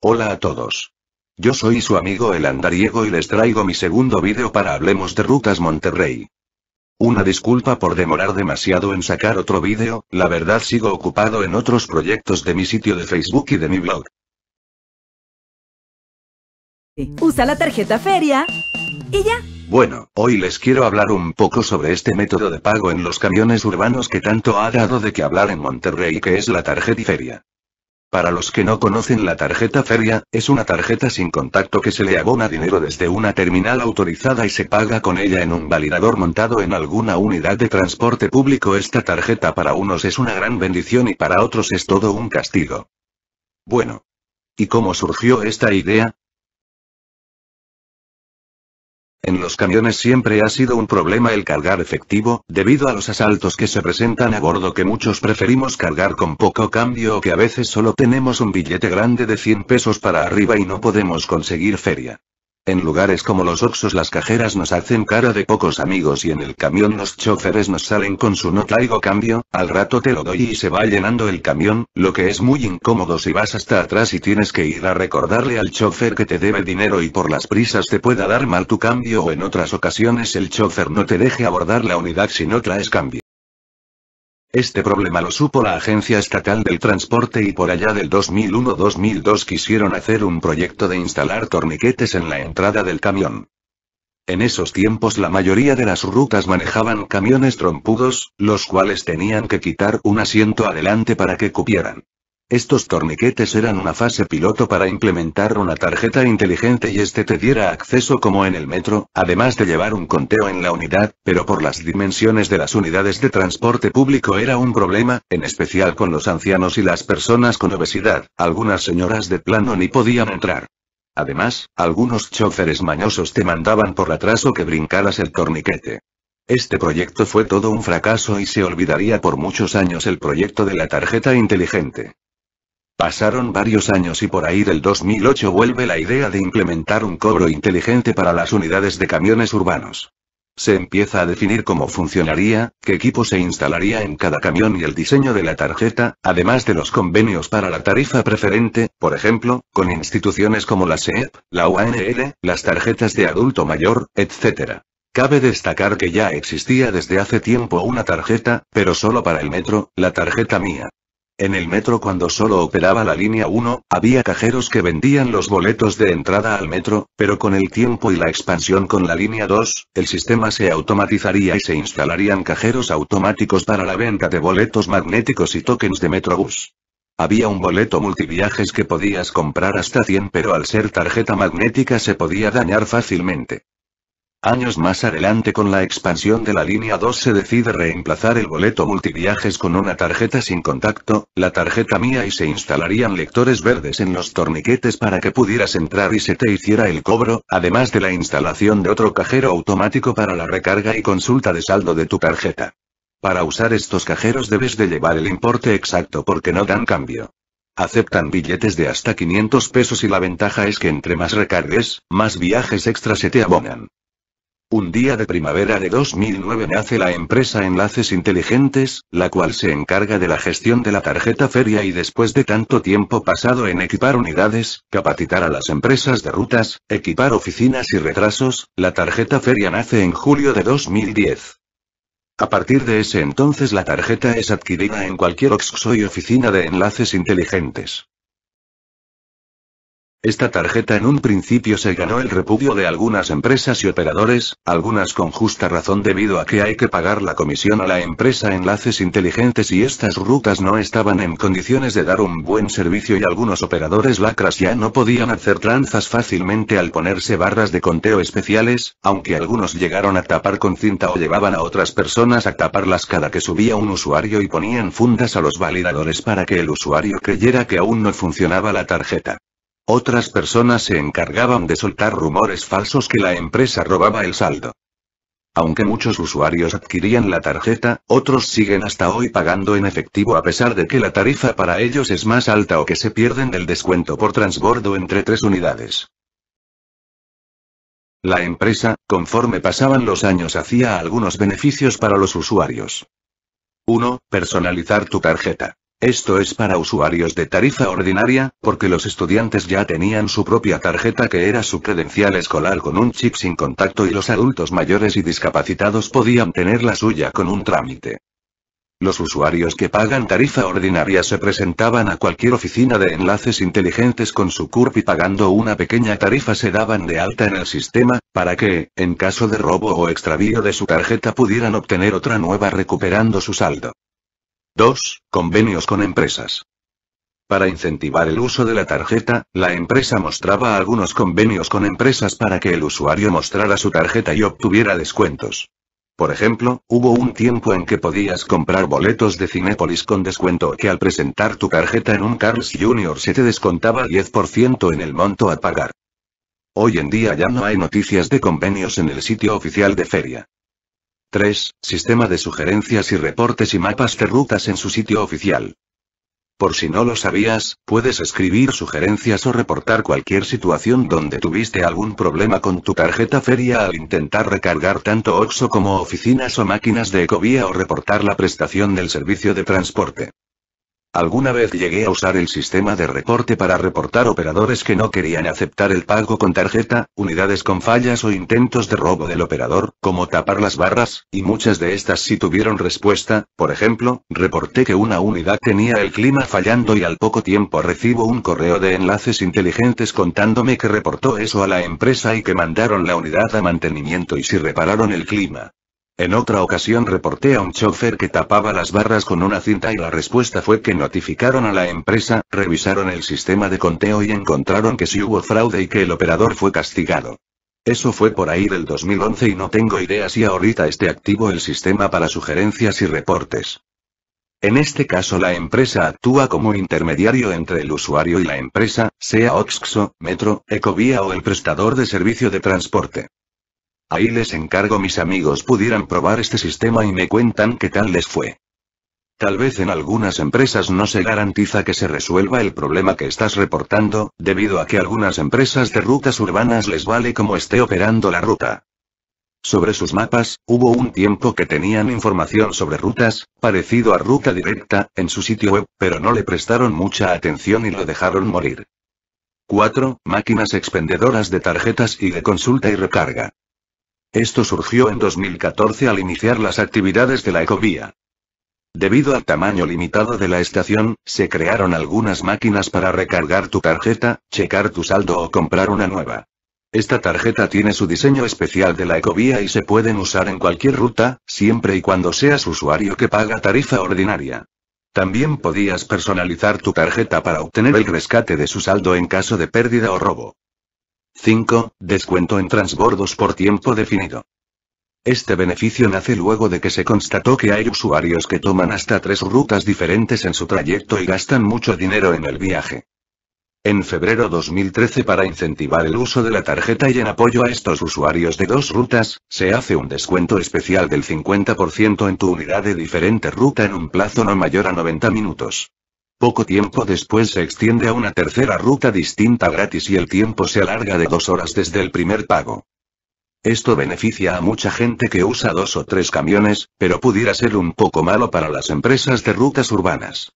Hola a todos. Yo soy su amigo el andariego y les traigo mi segundo vídeo para Hablemos de Rutas Monterrey. Una disculpa por demorar demasiado en sacar otro vídeo, la verdad sigo ocupado en otros proyectos de mi sitio de Facebook y de mi blog. Usa la tarjeta feria y ya. Bueno, hoy les quiero hablar un poco sobre este método de pago en los camiones urbanos que tanto ha dado de que hablar en Monterrey que es la tarjeta feria. Para los que no conocen la tarjeta feria, es una tarjeta sin contacto que se le abona dinero desde una terminal autorizada y se paga con ella en un validador montado en alguna unidad de transporte público. Esta tarjeta para unos es una gran bendición y para otros es todo un castigo. Bueno. ¿Y cómo surgió esta idea? En los camiones siempre ha sido un problema el cargar efectivo, debido a los asaltos que se presentan a bordo que muchos preferimos cargar con poco cambio o que a veces solo tenemos un billete grande de 100 pesos para arriba y no podemos conseguir feria. En lugares como los Oxos las cajeras nos hacen cara de pocos amigos y en el camión los choferes nos salen con su no traigo cambio, al rato te lo doy y se va llenando el camión, lo que es muy incómodo si vas hasta atrás y tienes que ir a recordarle al chofer que te debe dinero y por las prisas te pueda dar mal tu cambio o en otras ocasiones el chofer no te deje abordar la unidad si no traes cambio. Este problema lo supo la Agencia Estatal del Transporte y por allá del 2001-2002 quisieron hacer un proyecto de instalar torniquetes en la entrada del camión. En esos tiempos la mayoría de las rutas manejaban camiones trompudos, los cuales tenían que quitar un asiento adelante para que cupieran. Estos torniquetes eran una fase piloto para implementar una tarjeta inteligente y este te diera acceso como en el metro, además de llevar un conteo en la unidad, pero por las dimensiones de las unidades de transporte público era un problema, en especial con los ancianos y las personas con obesidad, algunas señoras de plano ni podían entrar. Además, algunos choferes mañosos te mandaban por atrás o que brincaras el torniquete. Este proyecto fue todo un fracaso y se olvidaría por muchos años el proyecto de la tarjeta inteligente. Pasaron varios años y por ahí del 2008 vuelve la idea de implementar un cobro inteligente para las unidades de camiones urbanos. Se empieza a definir cómo funcionaría, qué equipo se instalaría en cada camión y el diseño de la tarjeta, además de los convenios para la tarifa preferente, por ejemplo, con instituciones como la SEP, la UANL, las tarjetas de adulto mayor, etc. Cabe destacar que ya existía desde hace tiempo una tarjeta, pero solo para el metro, la tarjeta mía. En el metro cuando solo operaba la línea 1, había cajeros que vendían los boletos de entrada al metro, pero con el tiempo y la expansión con la línea 2, el sistema se automatizaría y se instalarían cajeros automáticos para la venta de boletos magnéticos y tokens de Metrobús. Había un boleto multiviajes que podías comprar hasta 100 pero al ser tarjeta magnética se podía dañar fácilmente. Años más adelante con la expansión de la línea 2 se decide reemplazar el boleto multiviajes con una tarjeta sin contacto, la tarjeta mía y se instalarían lectores verdes en los torniquetes para que pudieras entrar y se te hiciera el cobro, además de la instalación de otro cajero automático para la recarga y consulta de saldo de tu tarjeta. Para usar estos cajeros debes de llevar el importe exacto porque no dan cambio. Aceptan billetes de hasta 500 pesos y la ventaja es que entre más recargues, más viajes extra se te abonan. Un día de primavera de 2009 nace la empresa Enlaces Inteligentes, la cual se encarga de la gestión de la tarjeta feria y después de tanto tiempo pasado en equipar unidades, capacitar a las empresas de rutas, equipar oficinas y retrasos, la tarjeta feria nace en julio de 2010. A partir de ese entonces la tarjeta es adquirida en cualquier OXXO y oficina de enlaces inteligentes. Esta tarjeta en un principio se ganó el repudio de algunas empresas y operadores, algunas con justa razón debido a que hay que pagar la comisión a la empresa Enlaces Inteligentes y estas rutas no estaban en condiciones de dar un buen servicio y algunos operadores lacras ya no podían hacer tranzas fácilmente al ponerse barras de conteo especiales, aunque algunos llegaron a tapar con cinta o llevaban a otras personas a taparlas cada que subía un usuario y ponían fundas a los validadores para que el usuario creyera que aún no funcionaba la tarjeta. Otras personas se encargaban de soltar rumores falsos que la empresa robaba el saldo. Aunque muchos usuarios adquirían la tarjeta, otros siguen hasta hoy pagando en efectivo a pesar de que la tarifa para ellos es más alta o que se pierden del descuento por transbordo entre tres unidades. La empresa, conforme pasaban los años, hacía algunos beneficios para los usuarios. 1. Personalizar tu tarjeta. Esto es para usuarios de tarifa ordinaria, porque los estudiantes ya tenían su propia tarjeta que era su credencial escolar con un chip sin contacto y los adultos mayores y discapacitados podían tener la suya con un trámite. Los usuarios que pagan tarifa ordinaria se presentaban a cualquier oficina de enlaces inteligentes con su CURP y pagando una pequeña tarifa se daban de alta en el sistema, para que, en caso de robo o extravío de su tarjeta pudieran obtener otra nueva recuperando su saldo. 2. Convenios con empresas. Para incentivar el uso de la tarjeta, la empresa mostraba algunos convenios con empresas para que el usuario mostrara su tarjeta y obtuviera descuentos. Por ejemplo, hubo un tiempo en que podías comprar boletos de Cinépolis con descuento que al presentar tu tarjeta en un Carl's Jr. se te descontaba 10% en el monto a pagar. Hoy en día ya no hay noticias de convenios en el sitio oficial de feria. 3. Sistema de sugerencias y reportes y mapas de rutas en su sitio oficial. Por si no lo sabías, puedes escribir sugerencias o reportar cualquier situación donde tuviste algún problema con tu tarjeta feria al intentar recargar tanto OXO como oficinas o máquinas de ecovía o reportar la prestación del servicio de transporte. Alguna vez llegué a usar el sistema de reporte para reportar operadores que no querían aceptar el pago con tarjeta, unidades con fallas o intentos de robo del operador, como tapar las barras, y muchas de estas sí tuvieron respuesta, por ejemplo, reporté que una unidad tenía el clima fallando y al poco tiempo recibo un correo de enlaces inteligentes contándome que reportó eso a la empresa y que mandaron la unidad a mantenimiento y si repararon el clima. En otra ocasión reporté a un chofer que tapaba las barras con una cinta y la respuesta fue que notificaron a la empresa, revisaron el sistema de conteo y encontraron que sí hubo fraude y que el operador fue castigado. Eso fue por ahí del 2011 y no tengo idea si ahorita esté activo el sistema para sugerencias y reportes. En este caso la empresa actúa como intermediario entre el usuario y la empresa, sea Oxxo, Metro, Ecovía o el prestador de servicio de transporte. Ahí les encargo mis amigos pudieran probar este sistema y me cuentan qué tal les fue. Tal vez en algunas empresas no se garantiza que se resuelva el problema que estás reportando, debido a que algunas empresas de rutas urbanas les vale como esté operando la ruta. Sobre sus mapas, hubo un tiempo que tenían información sobre rutas, parecido a ruta directa, en su sitio web, pero no le prestaron mucha atención y lo dejaron morir. 4. Máquinas expendedoras de tarjetas y de consulta y recarga. Esto surgió en 2014 al iniciar las actividades de la ecovía. Debido al tamaño limitado de la estación, se crearon algunas máquinas para recargar tu tarjeta, checar tu saldo o comprar una nueva. Esta tarjeta tiene su diseño especial de la ecovía y se pueden usar en cualquier ruta, siempre y cuando seas usuario que paga tarifa ordinaria. También podías personalizar tu tarjeta para obtener el rescate de su saldo en caso de pérdida o robo. 5. Descuento en transbordos por tiempo definido. Este beneficio nace luego de que se constató que hay usuarios que toman hasta tres rutas diferentes en su trayecto y gastan mucho dinero en el viaje. En febrero 2013 para incentivar el uso de la tarjeta y en apoyo a estos usuarios de dos rutas, se hace un descuento especial del 50% en tu unidad de diferente ruta en un plazo no mayor a 90 minutos. Poco tiempo después se extiende a una tercera ruta distinta gratis y el tiempo se alarga de dos horas desde el primer pago. Esto beneficia a mucha gente que usa dos o tres camiones, pero pudiera ser un poco malo para las empresas de rutas urbanas.